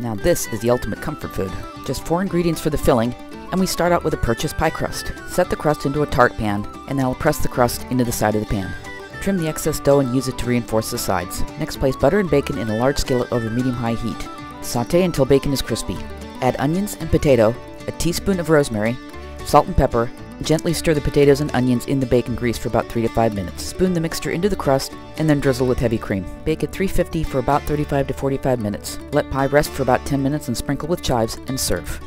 Now this is the ultimate comfort food. Just four ingredients for the filling, and we start out with a purchased pie crust. Set the crust into a tart pan, and then I'll press the crust into the side of the pan. Trim the excess dough and use it to reinforce the sides. Next place butter and bacon in a large skillet over medium-high heat. Saute until bacon is crispy. Add onions and potato, a teaspoon of rosemary, salt and pepper, Gently stir the potatoes and onions in the bacon grease for about 3 to 5 minutes. Spoon the mixture into the crust and then drizzle with heavy cream. Bake at 350 for about 35 to 45 minutes. Let pie rest for about 10 minutes and sprinkle with chives and serve.